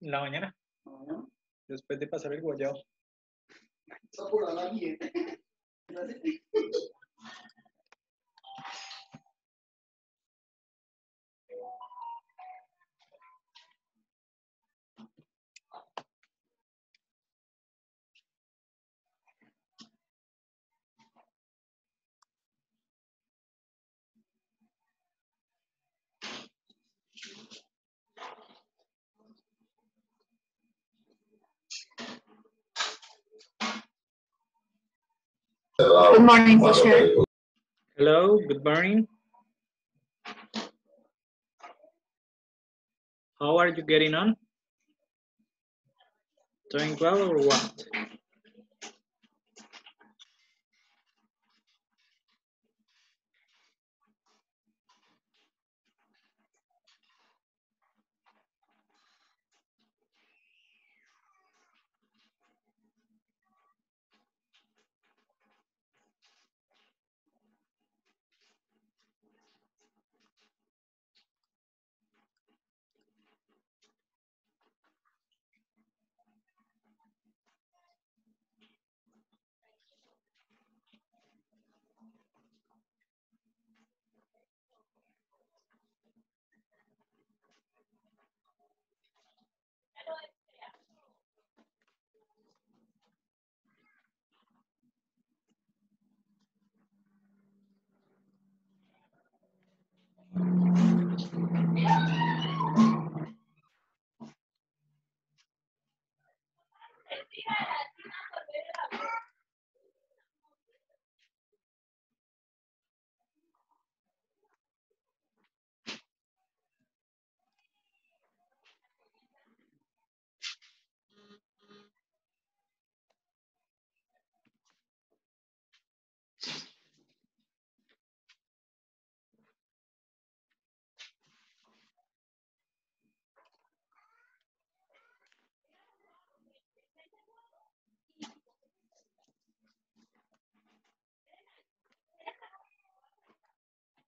En la mañana, después de pasar el guayao. Está por bien. Good morning, teacher. Hello, good morning. How are you getting on? Doing well or what? 何?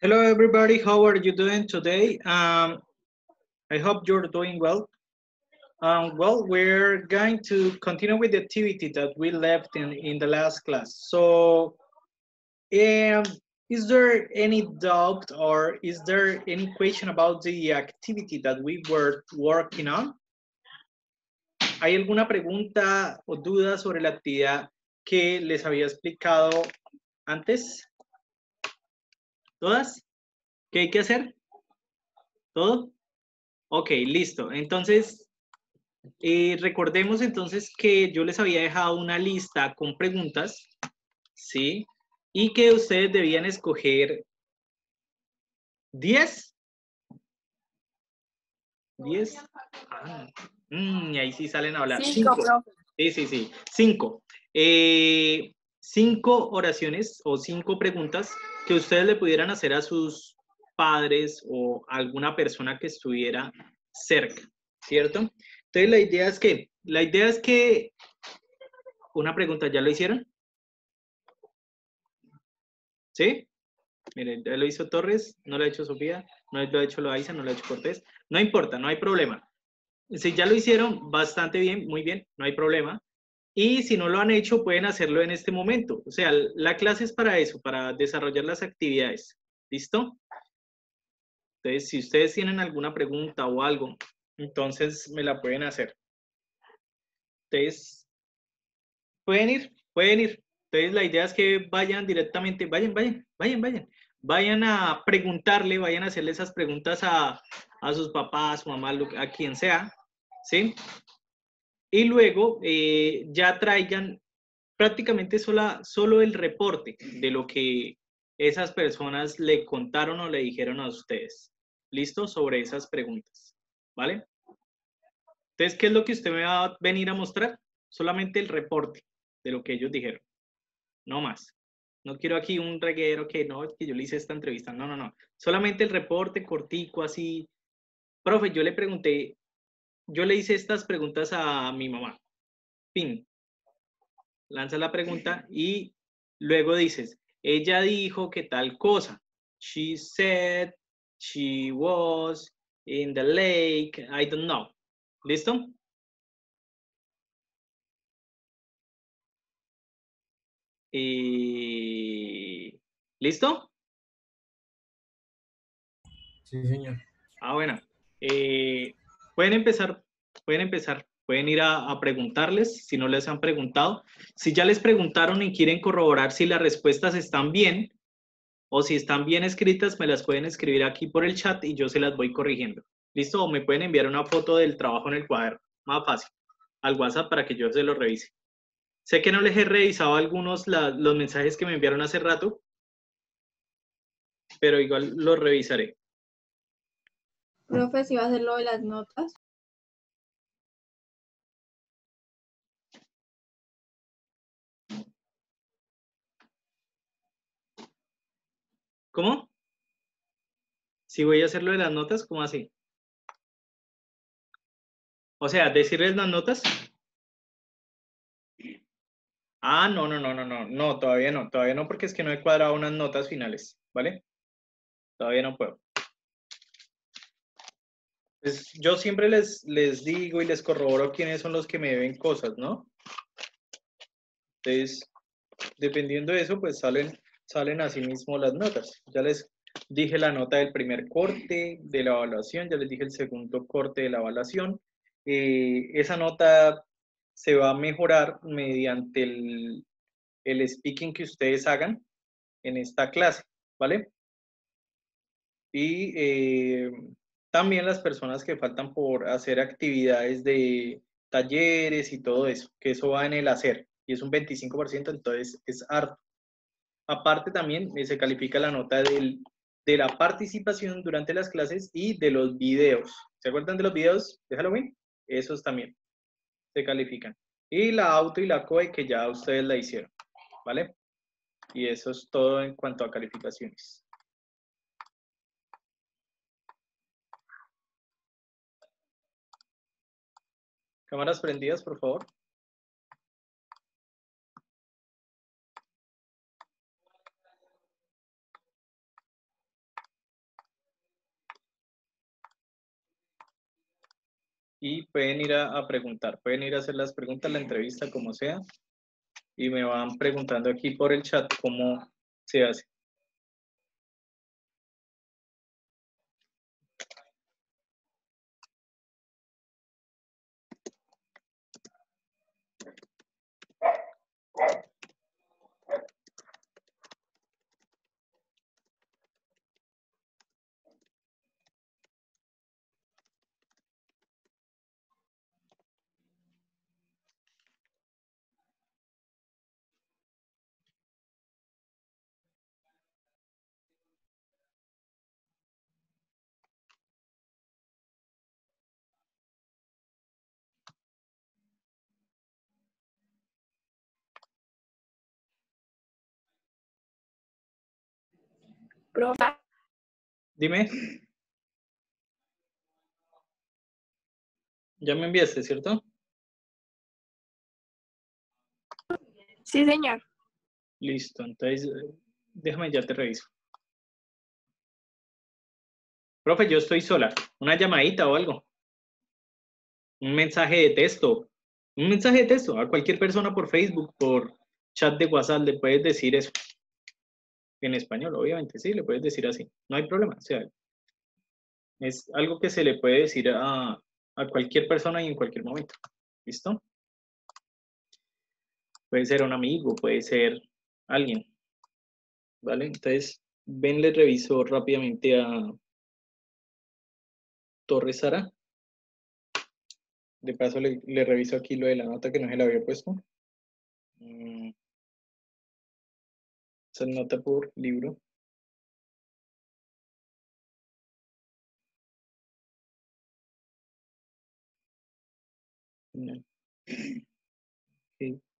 Hello, everybody. How are you doing today? Um, I hope you're doing well. Um, well, we're going to continue with the activity that we left in, in the last class. So, um, is there any doubt or is there any question about the activity that we were working on? ¿Hay alguna pregunta o duda sobre la actividad que les había explicado antes? ¿Todas? ¿Qué hay que hacer? ¿Todo? Ok, listo. Entonces, eh, recordemos entonces que yo les había dejado una lista con preguntas, ¿sí? Y que ustedes debían escoger 10. 10. Ah, mm, y ahí sí salen a hablar. Cinco. Sí, sí, sí. Cinco. Eh, cinco oraciones o cinco preguntas que ustedes le pudieran hacer a sus padres o alguna persona que estuviera cerca, ¿cierto? Entonces la idea es que, la idea es que, una pregunta, ¿ya lo hicieron? ¿Sí? Miren, ya lo hizo Torres, no lo ha hecho Sofía, no lo ha hecho Loaiza, no lo ha hecho Cortés. No importa, no hay problema. Si ya lo hicieron, bastante bien, muy bien, no hay problema. Y si no lo han hecho, pueden hacerlo en este momento. O sea, la clase es para eso, para desarrollar las actividades. ¿Listo? Entonces, si ustedes tienen alguna pregunta o algo, entonces me la pueden hacer. Entonces, pueden ir, pueden ir. Entonces, la idea es que vayan directamente, vayan, vayan, vayan, vayan. Vayan a preguntarle, vayan a hacerle esas preguntas a, a sus papás, su mamá, a quien sea, ¿sí? y luego eh, ya traigan prácticamente sola, solo el reporte de lo que esas personas le contaron o le dijeron a ustedes. ¿Listo? Sobre esas preguntas. ¿Vale? Entonces, ¿qué es lo que usted me va a venir a mostrar? Solamente el reporte de lo que ellos dijeron. No más. No quiero aquí un reguero que no, que yo le hice esta entrevista. No, no, no. Solamente el reporte cortico, así. Profe, yo le pregunté, yo le hice estas preguntas a mi mamá. Pin. Lanza la pregunta y luego dices, ella dijo que tal cosa. She said, she was in the lake, I don't know. ¿Listo? Y... ¿Listo? Sí, señor. Ah, bueno. Eh, pueden empezar, pueden empezar, pueden ir a, a, preguntarles si no les han preguntado. Si ya les preguntaron y quieren corroborar si las respuestas están bien o si están bien escritas, me las pueden escribir aquí por el chat y yo se las voy corrigiendo. ¿Listo? O me pueden enviar una foto del trabajo en el cuaderno. Más fácil. Al WhatsApp para que yo se lo revise. Sé que no les he revisado algunos la, los mensajes que me enviaron hace rato, pero igual los revisaré. Profe, si va a hacer lo de las notas. ¿Cómo? Si voy a hacer lo de las notas, ¿cómo así? O sea, decirles las notas. Ah, no, no, no, no, no, no, todavía no, todavía no, porque es que no he cuadrado unas notas finales, ¿vale? Todavía no puedo. Pues yo siempre les, les digo y les corroboro quiénes son los que me deben cosas, ¿no? Entonces, dependiendo de eso, pues salen, salen así mismo las notas. Ya les dije la nota del primer corte de la evaluación, ya les dije el segundo corte de la evaluación. Eh, esa nota se va a mejorar mediante el, el speaking que ustedes hagan en esta clase, ¿vale? Y eh, también las personas que faltan por hacer actividades de talleres y todo eso, que eso va en el hacer, y es un 25%, entonces es harto. Aparte también eh, se califica la nota del, de la participación durante las clases y de los videos. ¿Se acuerdan de los videos de Halloween? Esos también se califican. Y la auto y la COE que ya ustedes la hicieron, ¿vale? Y eso es todo en cuanto a calificaciones. Cámaras prendidas, por favor. Y pueden ir a, preguntar, pueden ir a hacer las preguntas, la entrevista, como sea, y me van preguntando aquí por el chat cómo se hace. Profe. Dime. Ya me enviaste, ¿cierto? Sí, señor. Listo, entonces déjame ya te reviso. Profe, yo estoy sola. Una llamadita o algo. Un mensaje de texto. Un mensaje de texto a cualquier persona por Facebook, por chat de WhatsApp, le puedes decir eso en español, obviamente, sí, le puedes decir así, no hay problema, o sea, es algo que se le puede decir a, a cualquier persona y en cualquier momento, ¿listo? Puede ser un amigo, puede ser alguien, ¿vale? Entonces, ven, le reviso rápidamente a Torres Sara. De paso le, le reviso aquí lo de la nota que no se la había puesto. Mm. Esa nota por libro. No.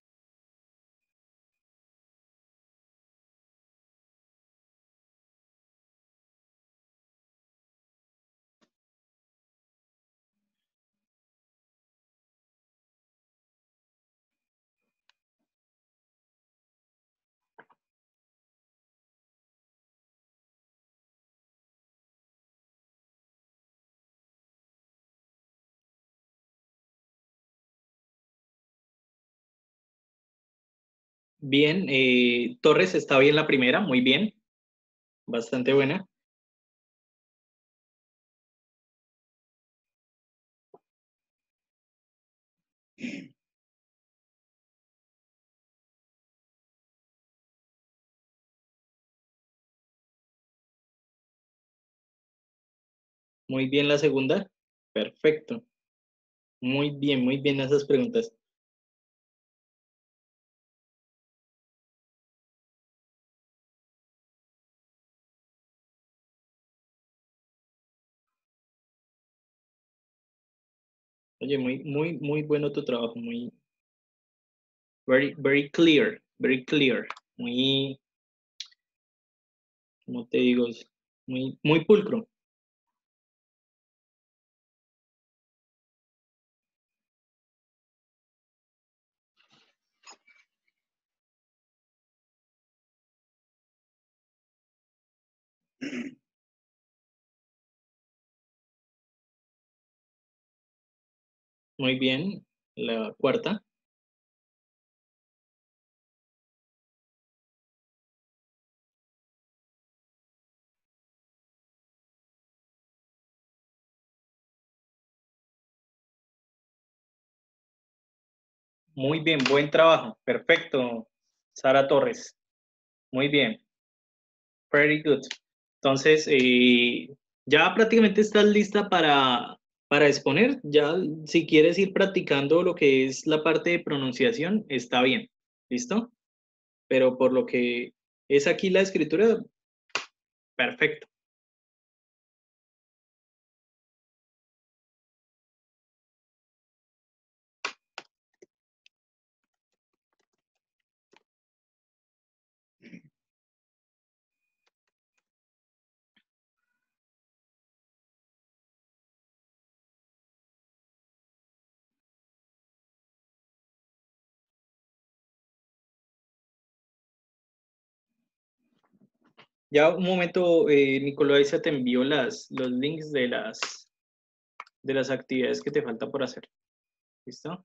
Bien, eh, Torres está bien la primera, muy bien. Bastante buena. Muy bien la segunda. Perfecto. Muy bien, muy bien esas preguntas. Oye, muy, muy, muy bueno tu trabajo, muy, very, very clear, very clear, muy, ¿cómo te digo? Muy, muy pulcro. Muy bien, la cuarta. Muy bien, buen trabajo. Perfecto, Sara Torres. Muy bien. Very good. Entonces, eh, ya prácticamente estás lista para, para exponer. Ya, si quieres ir practicando lo que es la parte de pronunciación, está bien. ¿Listo? Pero por lo que es aquí la escritura, perfecto. Ya un momento, eh, Nicolás te envió las, los links de las, de las actividades que te falta por hacer. ¿Listo?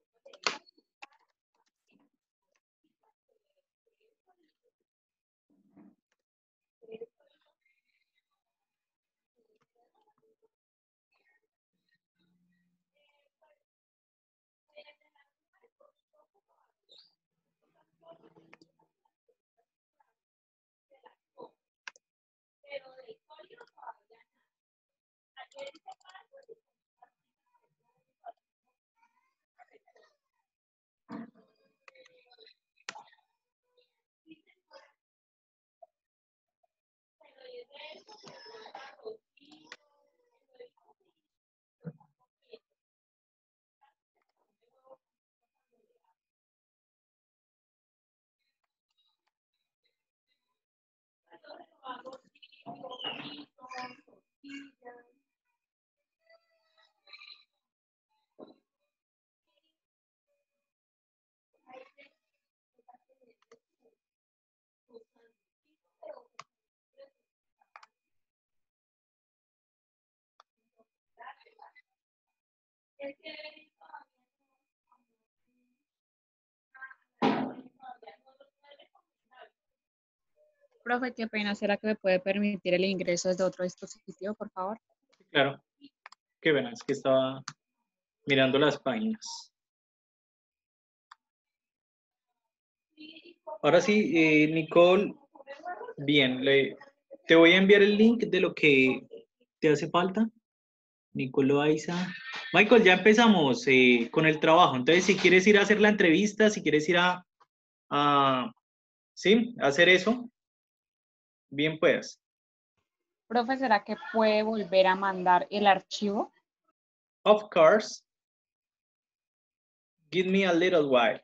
Profe, qué pena, ¿será que me puede permitir el ingreso desde otro dispositivo, por favor? Claro. Qué pena, es que estaba mirando las páginas. Ahora sí, eh, Nicole, bien, le, te voy a enviar el link de lo que te hace falta. Nicole Loaiza. Michael, ya empezamos eh, con el trabajo. Entonces, si quieres ir a hacer la entrevista, si quieres ir a, a sí, a hacer eso, bien puedas. Profe, ¿será que puede volver a mandar el archivo? Of course. Give me a little while.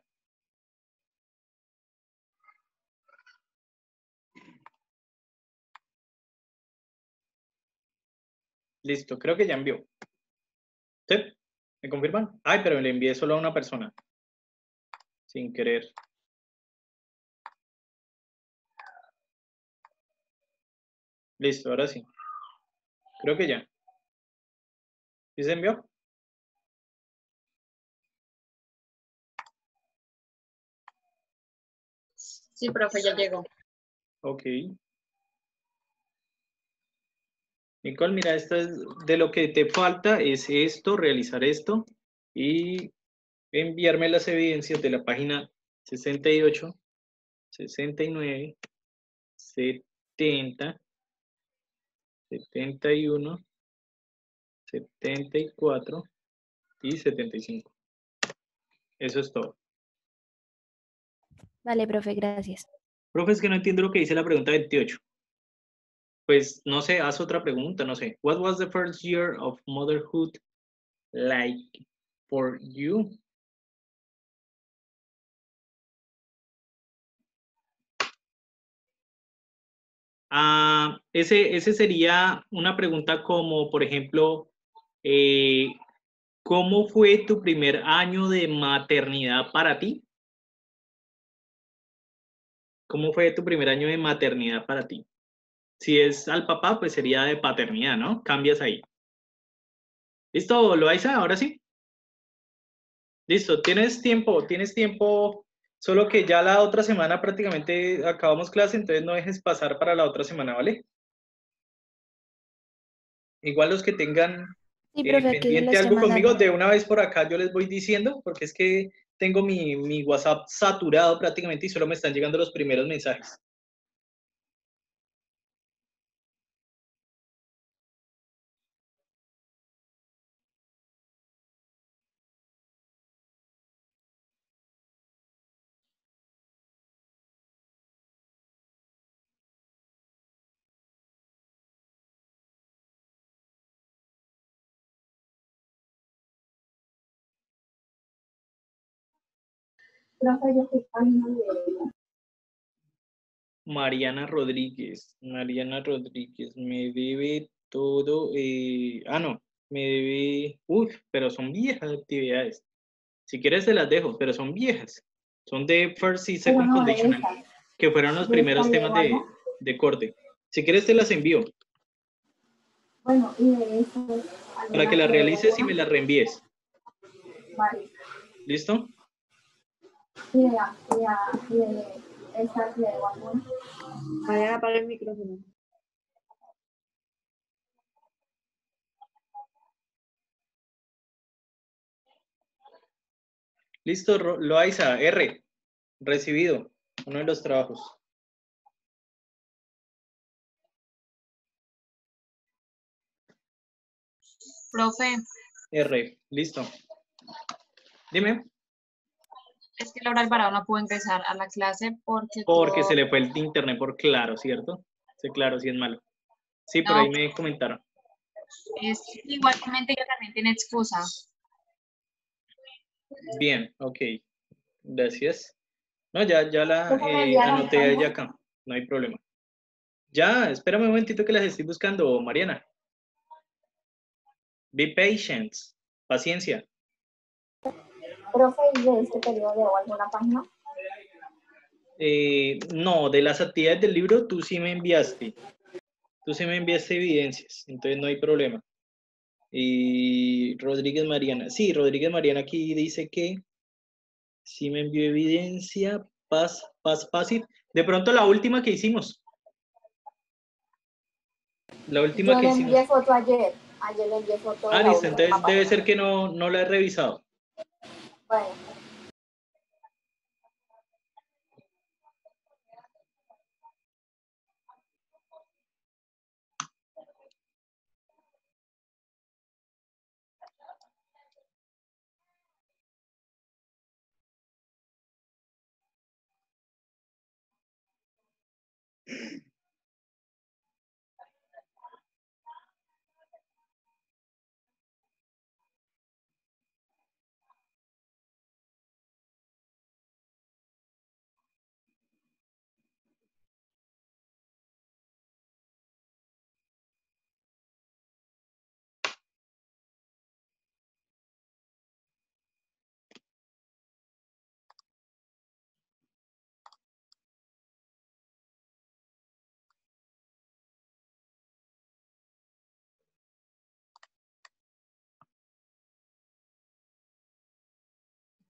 Listo, creo que ya envió. ¿Sí? ¿Me confirman? Ay, pero le envié solo a una persona. Sin querer. Listo, ahora sí. Creo que ya. ¿Sí se envió? Sí, profe, ya llegó. Ok. Nicole, mira, esto es de lo que te falta es esto, realizar esto y enviarme las evidencias de la página 68, 69, 70, 71, 74 y 75. Eso es todo. Vale, profe, gracias. Profe, es que no entiendo lo que dice la pregunta 28. Pues no sé, haz otra pregunta, no sé. What was the first year of motherhood like for you? Ah, ese, ese sería una pregunta como, por ejemplo, eh, ¿cómo fue tu primer año de maternidad para ti? ¿Cómo fue tu primer año de maternidad para ti? Si es al papá, pues sería de paternidad, ¿no? Cambias ahí. ¿Listo, Loaiza? Ahora sí. Listo, tienes tiempo, tienes tiempo, solo que ya la otra semana prácticamente acabamos clase, entonces no dejes pasar para la otra semana, ¿vale? Igual los que tengan Sí, eh, pendiente algo conmigo, de una vez por acá yo les voy diciendo, porque es que tengo mi, mi WhatsApp saturado prácticamente y solo me están llegando los primeros mensajes. Mariana Rodríguez, Mariana Rodríguez, me debe todo, eh, ah, no, me debe, uff, pero son viejas actividades. Si quieres te las dejo, pero son viejas. Son de First y Second Conditional, que fueron los primeros temas de, de corte. Si quieres te las envío, Bueno, y de eso. para que las realices y me las reenvíes. Vale. ¿Listo? Y de esa que de Guamón. Mariana, apaga el micrófono. Listo, Loaiza, R, recibido, uno de los trabajos. Profe, R, listo. Dime, es que Laura Alvarado no pudo ingresar a la clase porque... porque tuvo- se le fue el internet por claro, ¿cierto? Sí, claro, sí es malo. Sí, por No. ahí me comentaron. Es, igualmente ella también tiene excusa. Bien, ok. Gracias. No, ya, ya la Pues, eh, anoté a ella acá. No hay problema. Ya, espérame un momentito que las estoy buscando, Mariana. Be patient. Paciencia. Profe, ¿y de este periodo o alguna página? Eh, no, de las actividades del libro tú sí me enviaste. Tú sí me enviaste evidencias, entonces no hay problema. Y Rodríguez Mariana. Sí, Rodríguez Mariana aquí dice que sí me envió evidencia. Paz, paz, fácil. De pronto la última que hicimos. La última Yo que le hicimos. envié foto ayer. Ayer le envié foto. Ah, listo, entonces debe ser que no, no la he revisado. Bueno,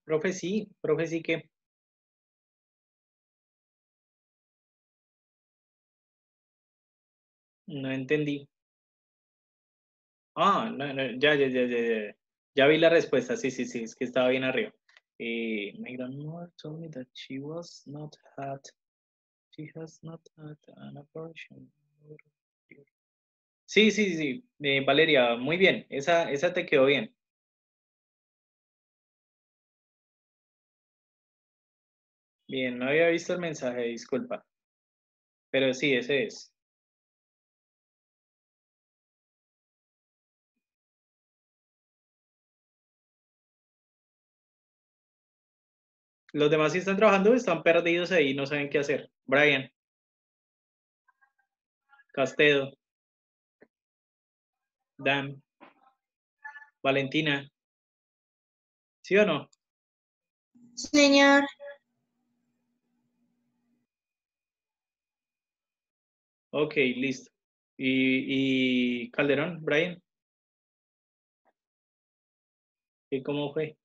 Profe, sí, profe, sí que. No entendí. Ah, no, no, ya, ya, ya, ya, ya. Ya vi la respuesta, sí, sí, sí, es que estaba bien arriba. Eh, my grandmother told me that she was not had, she has not had an abortion. Sí, sí, sí, eh, Valeria, muy bien, esa, esa te quedó bien. Bien, no había visto el mensaje, disculpa. Pero sí, ese es. Los demás sí están trabajando, están perdidos ahí, no saben qué hacer. Brian. Castedo. Dan. Valentina. ¿Sí o no? Señor. Ok, listo. ¿Y, y Calderón, Brian? ¿Y cómo fue?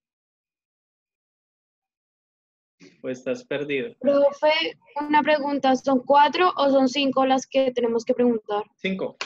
Pues estás perdido. Profe, una pregunta, ¿son cuatro o son cinco las que tenemos que preguntar? Cinco.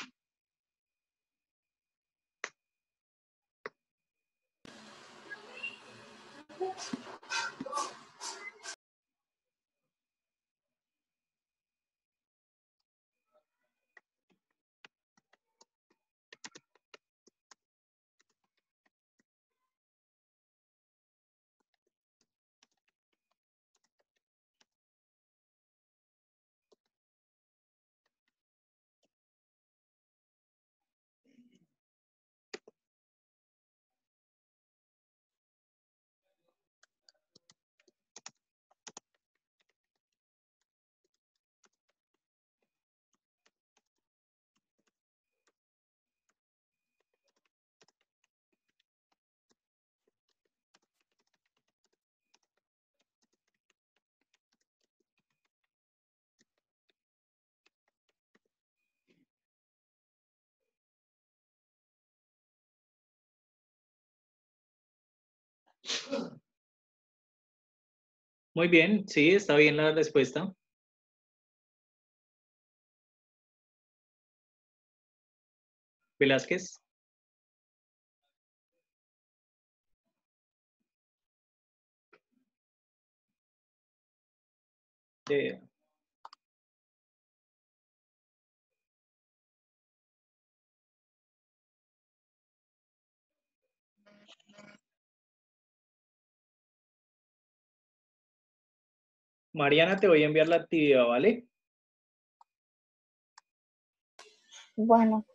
Muy bien, sí, está bien la respuesta. Velázquez. Eh, Mariana, te voy a enviar la actividad, ¿vale? bueno.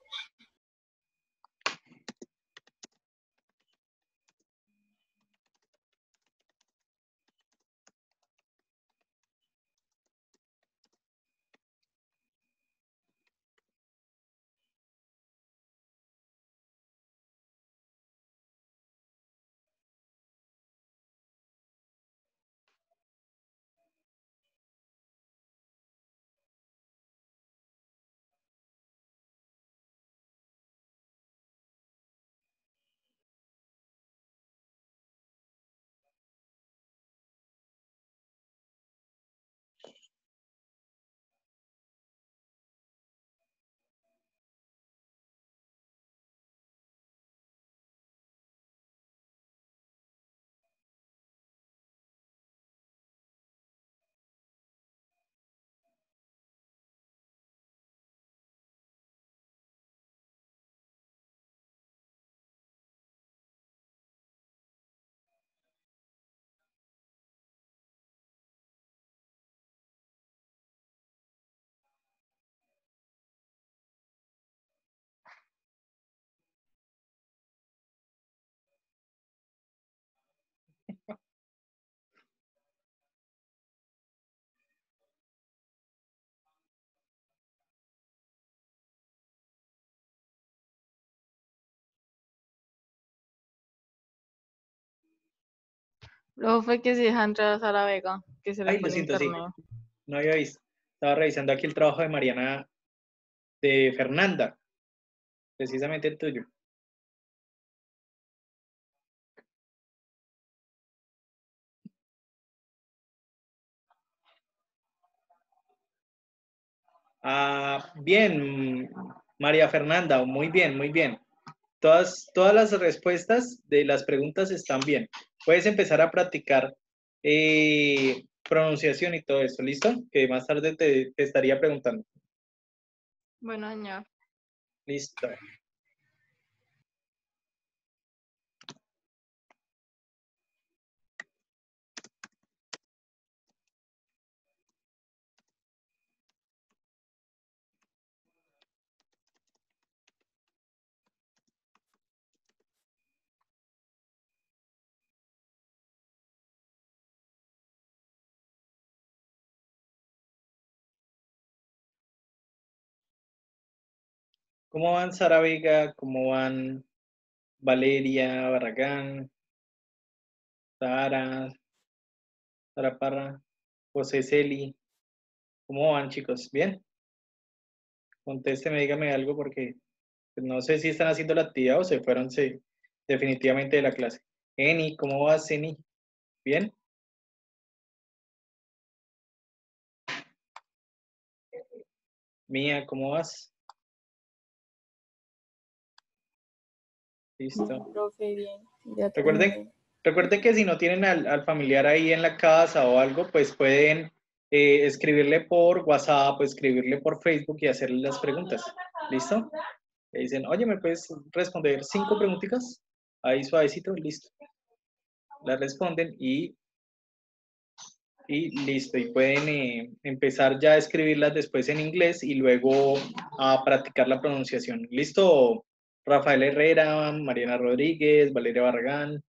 Profe, que si deja entrar a Sara Vega, que se le Ay, lo fue siento, sí. No había visto. Estaba revisando aquí el trabajo de Mariana, de Fernanda, precisamente el tuyo. Ah, bien, María Fernanda, muy bien, muy bien. Todas, todas las respuestas de las preguntas están bien. Puedes empezar a practicar eh, pronunciación y todo eso, ¿listo? Que más tarde te, te estaría preguntando. Bueno, señor. Listo. ¿Cómo van Sara Vega? ¿Cómo van Valeria Barragán? Sara, Sara Parra, José Celi. ¿Cómo van, chicos? ¿Bien? Contésteme, dígame algo porque pues, no sé si están haciendo la actividad o se fueron definitivamente de la clase. Eni, ¿cómo vas, Eni? ¿Bien? Mía, ¿cómo vas? Listo. Profe, bien. Ya Recuerden, recuerden que si no tienen al, al familiar ahí en la casa o algo, pues pueden eh, escribirle por WhatsApp, o escribirle por Facebook y hacerle las preguntas. ¿Listo? Le dicen, oye, ¿me puedes responder cinco preguntitas? Ahí suavecito, listo. La responden y, y listo. Y pueden eh, empezar ya a escribirlas después en inglés y luego a practicar la pronunciación. ¿Listo? Rafael Herrera, Mariana Rodríguez, Valeria Barragán.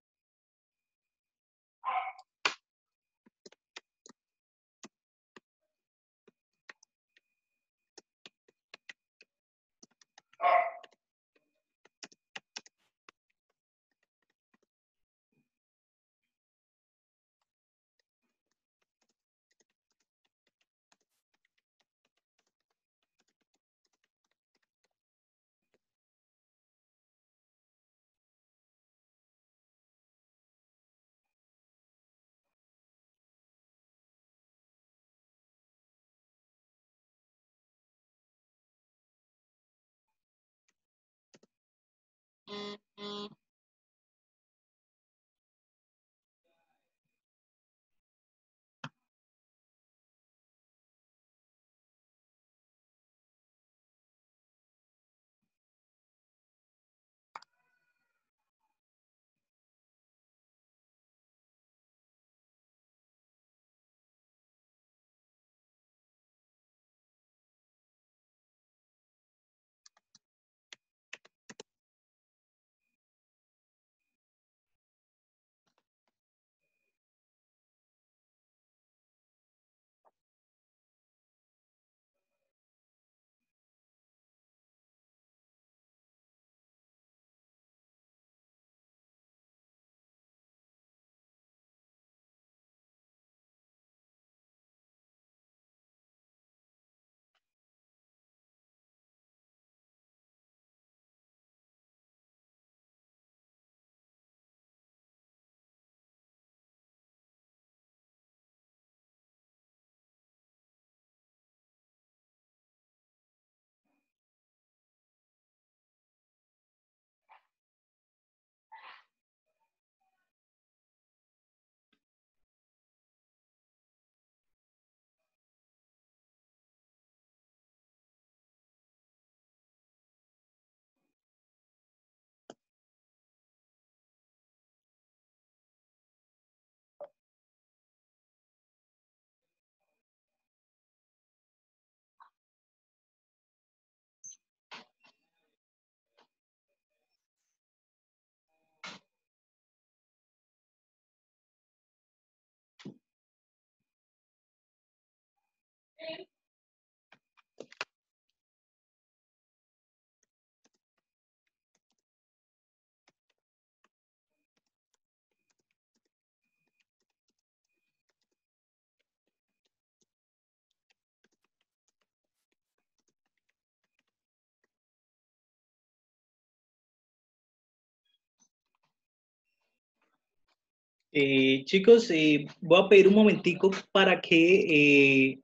Eh, chicos, eh, voy a pedir un momentico para que eh,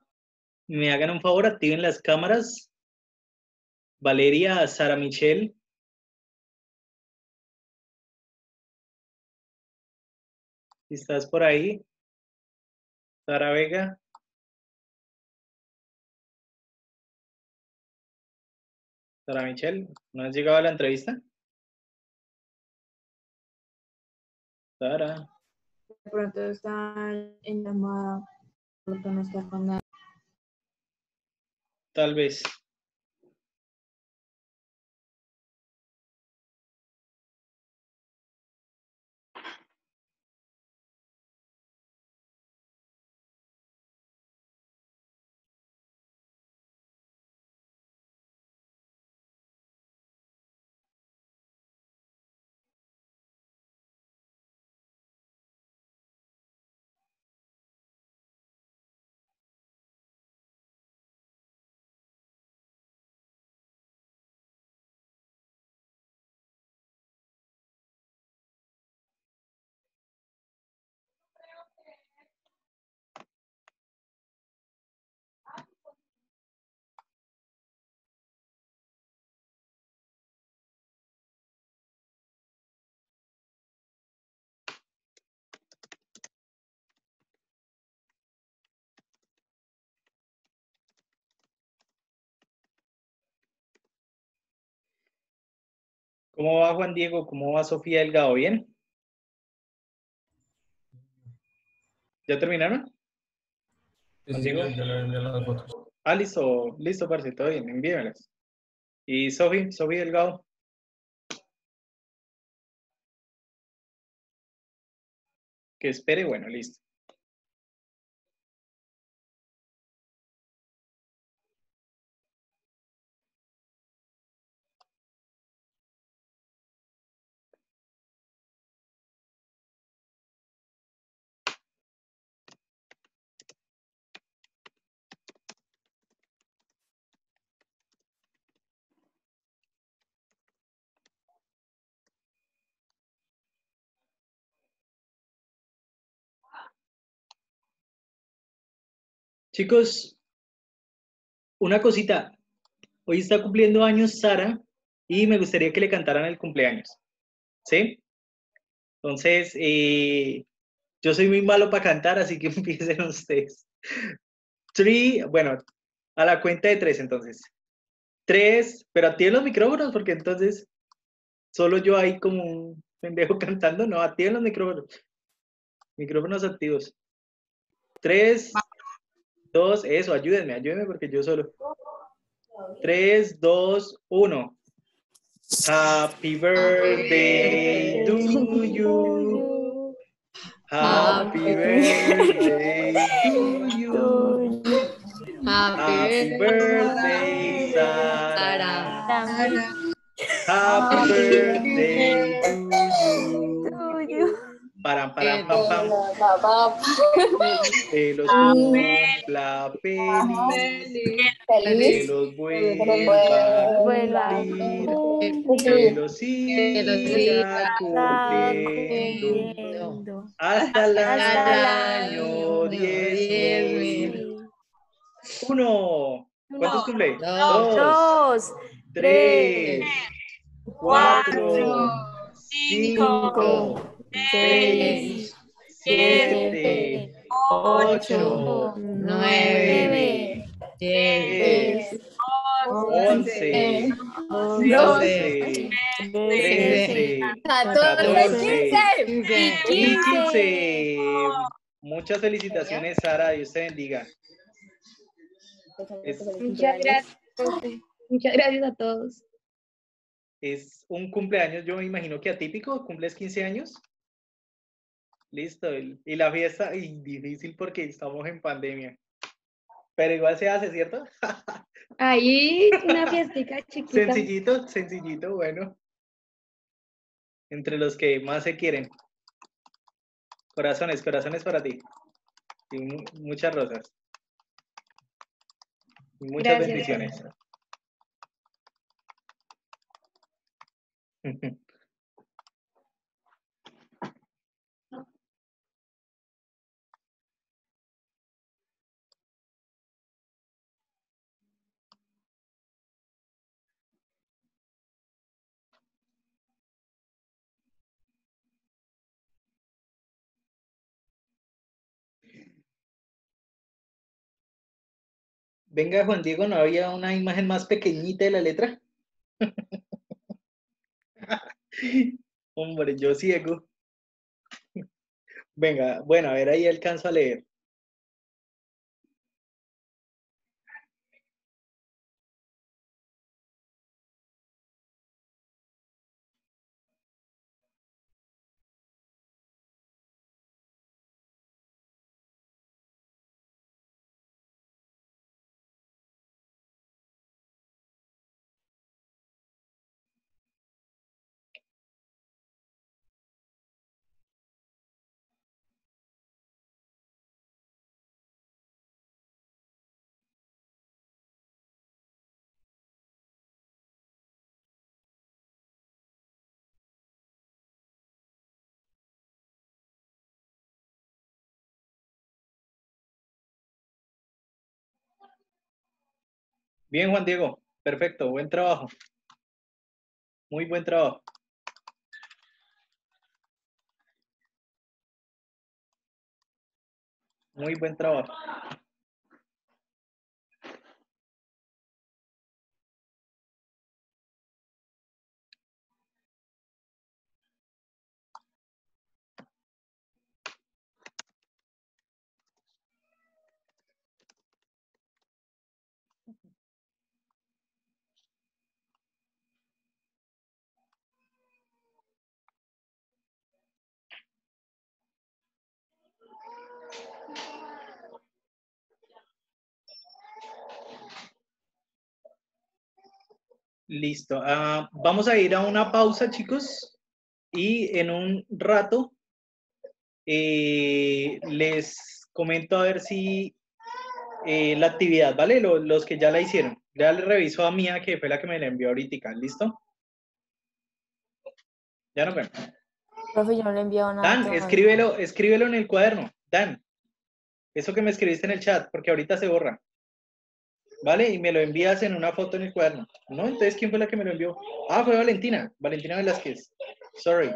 me hagan un favor, activen las cámaras. Valeria, Sara Michelle. ¿Estás por ahí? Sara Vega. Sara Michelle, ¿no has llegado a la entrevista? Sara. Pronto está en llamada, pronto no está con nada. Tal vez. ¿Cómo va Juan Diego? ¿Cómo va Sofía Delgado? ¿Bien? ¿Ya terminaron? Diego. Ah, listo, listo, parce, todo bien, envíamelas. ¿Y Sofi, Sofi Delgado? Que espere, bueno, listo. Chicos, una cosita. Hoy está cumpliendo años Sara y me gustaría que le cantaran el cumpleaños. ¿Sí? Entonces, eh, yo soy muy malo para cantar, así que empiecen ustedes. Three, bueno, a la cuenta de tres entonces. Tres, pero activen los micrófonos porque entonces solo yo ahí como un pendejo cantando. No, activen los micrófonos. Micrófonos activos. Tres, dos, eso, ayúdenme, ayúdenme porque yo solo. Tres, dos, uno. Happy birthday to you. Happy birthday to you. Happy birthday, Sara. Happy birthday to you. Param, param, pam, pam. Que los cumpla feliz. Que los vuelva a cumplir. Que los siga cumpliendo. Hasta el año 10 Uno. ¿Cuántos cumple? Dos. Dos, Tres. Cuatro. Cinco. Seis. Siete. Ocho. Nueve. Diez. Once. Doce. Trece. Catorce. Y quince. Muchas felicitaciones, Sara. Dios te bendiga. Es, Muchas gracias. Muchas gracias a todos. es un cumpleaños, yo me imagino que atípico. ¿Cumples 15 años? Listo. Y la fiesta, y difícil porque estamos en pandemia. Pero igual se hace, ¿cierto? Ahí una fiestica chiquita. Sencillito, sencillito, bueno. Entre los que más se quieren. Corazones, corazones para ti. Y mu- muchas rosas. Y muchas Gracias. bendiciones. Venga, Juan Diego, ¿no había una imagen más pequeñita de la letra? Hombre, yo ciego. Venga, bueno, a ver, ahí alcanzo a leer. Bien, Juan Diego. Perfecto, buen trabajo. Muy buen trabajo. Muy buen trabajo. Listo. Ah, vamos a ir a una pausa, chicos. Y en un rato eh, les comento a ver si eh, la actividad, ¿vale? Lo- los que ya la hicieron. Ya le reviso a Mía, que fue la que me la envió ahorita. ¿Listo? Ya nos vemos. Profe, yo no le he enviado nada. Dan, escríbelo, escríbelo en el cuaderno. Dan, eso que me escribiste en el chat, porque ahorita se borra. ¿Vale? Y me lo envías en una foto en el cuaderno. ¿No? Entonces, ¿quién fue la que me lo envió? Ah, fue Valentina. Valentina Velázquez. Sorry.